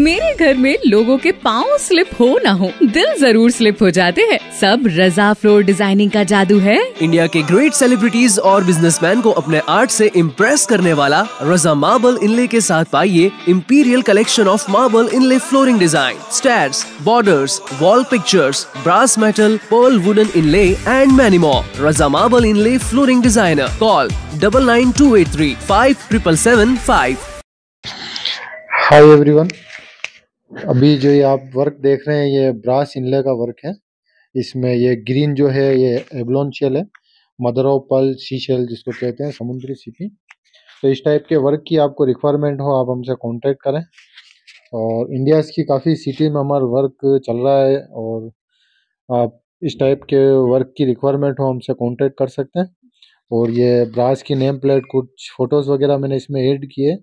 मेरे घर में लोगों के पाँव स्लिप हो ना हो दिल ज़रूर स्लिप हो जाते हैं। सब रजा फ्लोर डिज़ाइनिंग का जादू है। इंडिया के ग्रेट सेलिब्रिटीज और बिजनेसमैन को अपने आर्ट से इम्प्रेस करने वाला रजा मार्बल इनले के साथ पाइए imperial collection of marble inlay flooring design stairs borders wall pictures brass metal pearl wooden inlay and many more Raja marble inlay flooring designer call double nine two eight three five triple seven five hi everyone अभी जो ये आप work देख रहे हैं, ये brass इनले का work है। इसमें ये ग्रीन जो है, ये एबलोन शेल है मदर पल सी शेल जिसको कहते हैं, समुद्री सीपी तो इस टाइप के वर्क की आपको रिक्वायरमेंट हो, आप हमसे कांटेक्ट करें। और इंडिया की काफ़ी सिटी में हमारा वर्क चल रहा है और आप इस टाइप के वर्क की रिक्वायरमेंट हो, हमसे कांटेक्ट कर सकते हैं। और ये ब्रास की नेम प्लेट कुछ फ़ोटोज़ वगैरह मैंने इसमें ऐड किए।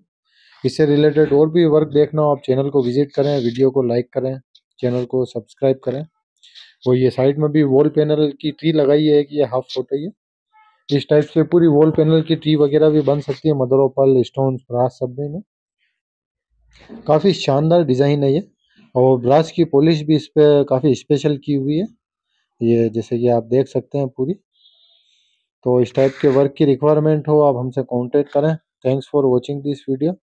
इससे रिलेटेड और भी वर्क देखना हो, आप चैनल को विज़िट करें वीडियो को लाइक करें चैनल को सब्सक्राइब करें। और ये साइड में भी वॉल पैनल की ट्री लगाई है कि ये हाफ़ फुट है ये। इस टाइप से पूरी वॉल पैनल की ट्री वगैरह भी बन सकती है मदर ऑफ़ स्टोन ब्रास सब में काफ़ी शानदार डिज़ाइन है ये। और ब्रास की पॉलिश भी इस पर काफ़ी स्पेशल की हुई है। ये जैसे कि आप देख सकते हैं पूरी। तो इस टाइप के वर्क की रिक्वायरमेंट हो, आप हमसे कांटेक्ट करें। Thanks for watching this video